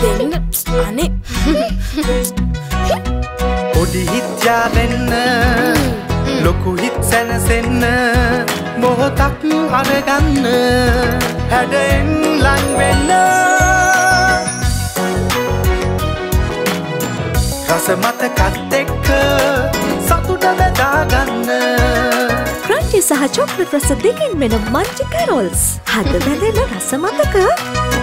දෙන්න අනේ. පොඩි හිත්යා වෙන්න ලොකු හිත් සැනසෙන්න මොහොතක් අරගන්න හැඩෙන් ලංවෙන්න රස මතකත් එක්ක සතුට බෙදාගන්න. ක්‍රන්චි සහ චොක්ලට් රස දෙකින් වෙන මංචි කැරෝල්ස්. හද බැඳෙන රස මතක.